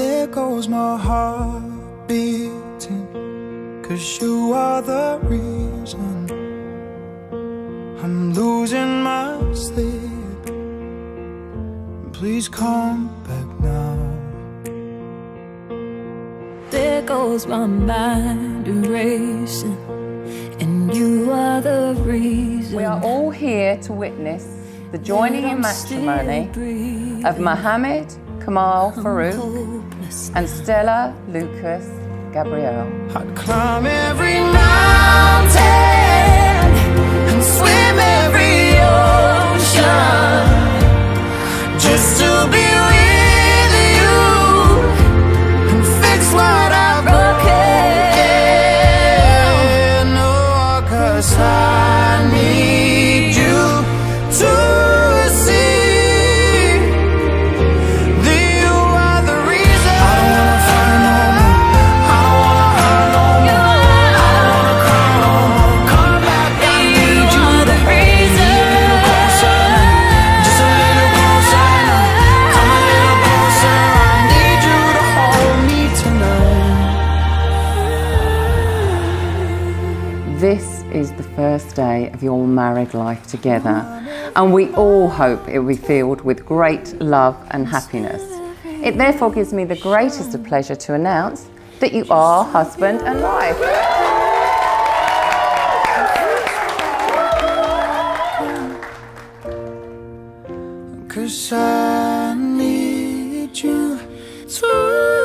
There goes my heart beating Cause you are the reason I'm losing my sleep. Please come back now. There goes my mind erasing And you are the reason We are all here to witness the joining in matrimony of Mohammed Kamal Farouk and Stella Lucas Gabrielle. I'd climb every mountain and swim every ocean just to be with you and fix what I've broken. No, 'cause I need This is the first day of your married life together, and we all hope it will be filled with great love and happiness. It therefore gives me the greatest of pleasure to announce that you are husband and wife. Cause I need you to